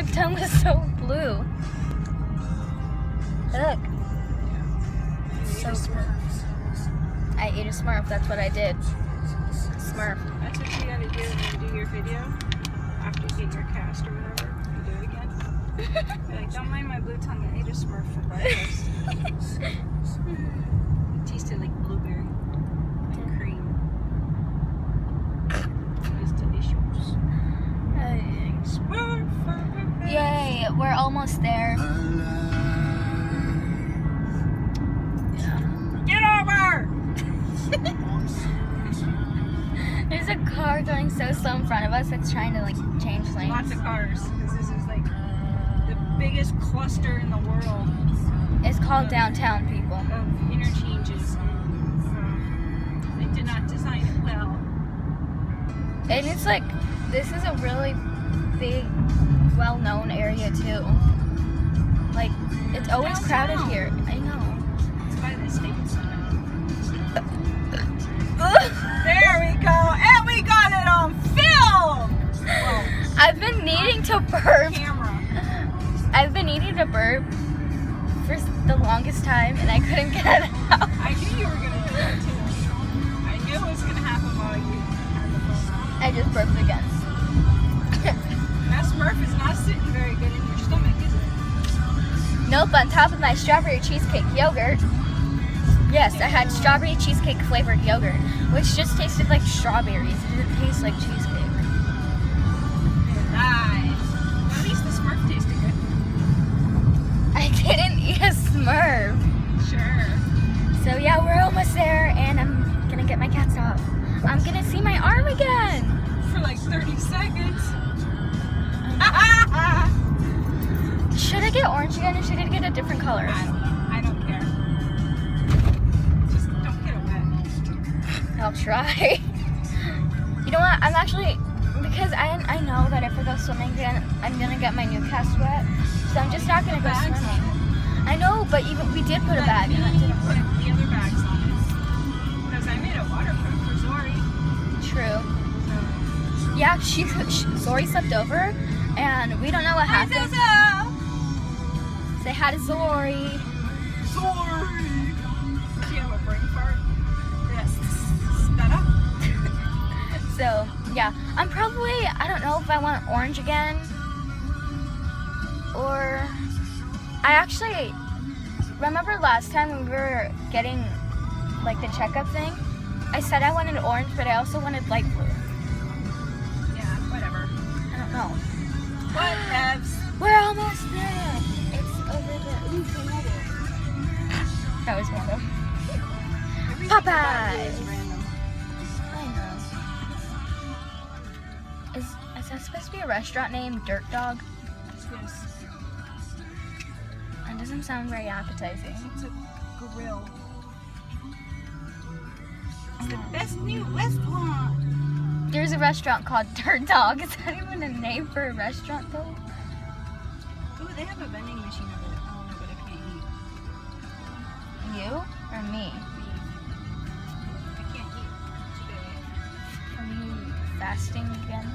my tongue was so blue. Look. So blue. I ate a Smurf. That's what I did. Smurf. That's what you gotta do when you do your video. After you get your cast or whatever, you do it again. Like, don't mind my blue tongue, I ate a Smurf for breakfast. it tasted like blueberry and cream. It was delicious. Smurf! Yay, we're almost there. Get over! There's a car going so slow in front of us that's trying to like change lanes. Lots of cars, because this is like the biggest cluster in the world It's called downtown, people. of interchanges. They did not design it well. And it's like, this is a really too. Like, it's always crowded here. I know. It's by the Staples There we go, and we got it on film. Well, I've been needing to burp. camera. I've been needing to burp for the longest time and I couldn't get it out. I knew you were gonna do that too. I knew it was gonna happen while you had the phone. I just burped again. Is not sitting very good in your stomach, is it? Nope, on top of my strawberry cheesecake yogurt. Yes, I had strawberry cheesecake flavored yogurt, which just tasted like strawberries. It didn't taste like cheesecake. Nice. At least the Smurf tasted good. I didn't eat a Should I get orange again, or should I get a different color? I don't, I don't care. Just don't get it wet. I'll try. you know what? I'm actually because I I know that if I go swimming again, I'm gonna get my new cast wet. So I'm just not gonna go Bags swimming. I know, but even we did put a bag. In it, put the other bags on it. Because I made a waterproof for Zori. True. Yeah, she, she Zori slept over, and we don't know what happened. Say hi to Zori. Zori! She have a brain fart? Yes. So yeah, I'm probably I don't know if I want orange again, or I actually remember last time when we were getting like the checkup thing. I said I wanted orange, but I also wanted light blue. Yeah, whatever. I don't know. Whatevs. We're almost there. That was random. Popeyes. is random. I know. Is is that supposed to be a restaurant name? Dirt Dog? Yes. That doesn't sound very appetizing. It's a grill. It's the best new restaurant. There's a restaurant called Dirt Dog. Is that even a name for a restaurant though? Ooh, they have a vending machine over there. You or me? I can't eat today. Are you fasting again?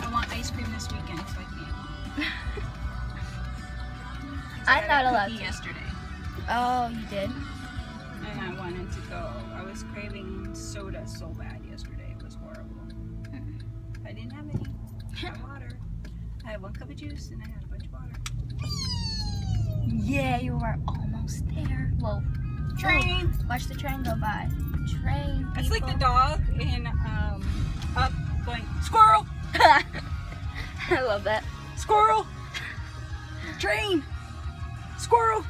I want ice cream this weekend, so I can't. I'm not allowed to. yesterday, Oh, you did? and I wanted to go. I was craving soda so bad yesterday. It was horrible. I didn't have any. I had water. I had one cup of juice, and I had a bunch of water. Yeah, you were almost there. Whoa. Train. Watch the train go by. Train. It's like the dog in um, up going squirrel, I love that. squirrel, train, squirrel.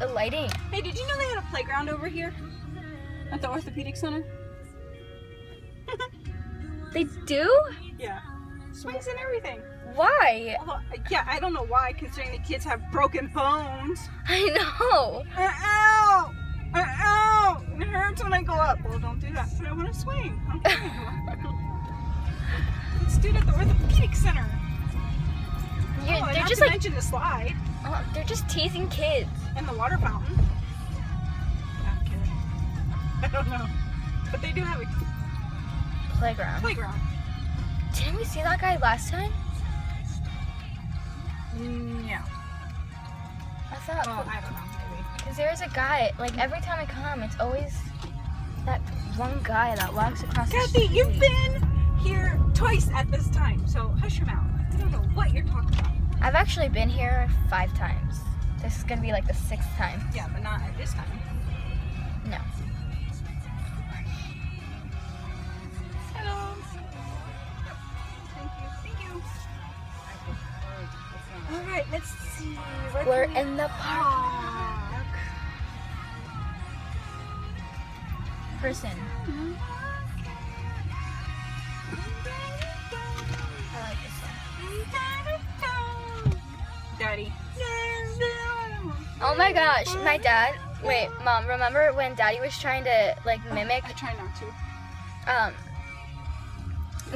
The lighting. Hey, did you know they had a playground over here at the orthopedic center? They do? Yeah, swings and everything. Why? Although, yeah, I don't know why, considering the kids have broken bones. I know. Uh, ow! Uh, ow! It hurts when I go up. Well, don't do that. But I want to swing. Let's do it at the orthopedic center. You're, oh, they're not just to like mention the slide oh, they're just teasing kids. and the water fountain. Not kidding. I don't know, but they do have a Playground. playground. Didn't we see that guy last time? Mm, yeah. I thought Well, I don't know. Maybe. because there's a guy like every time I come, it's always that one guy that walks across the Kathy, you've been here twice at this time, so hush your mouth. I don't know what you're talking about. I've actually been here five times. This is gonna be like the sixth time. Yeah, but not at this time. No. All right, let's see. Where We're we in the park. Person. I like this one. Daddy. Oh my gosh, my dad. Wait, mom. Remember when Daddy was trying to like mimic I try not to. um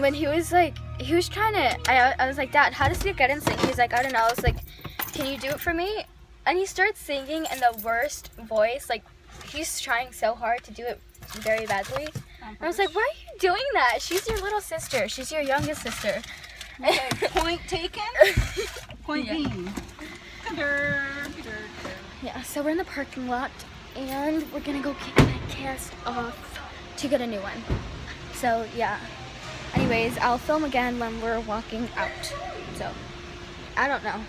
when he was like he was trying to I, I was like dad how does he get in sync he's like i don't know. I was like can you do it for me? And he starts singing in the worst voice like he's trying so hard to do it very badly. Um, i was like why are you doing that? She's your little sister. She's your youngest sister. Okay, point taken. Point Yeah. being. Yeah so we're in the parking lot and we're gonna go get my cast off to get a new one. So yeah anyways i'll film again when we're walking out. So i don't know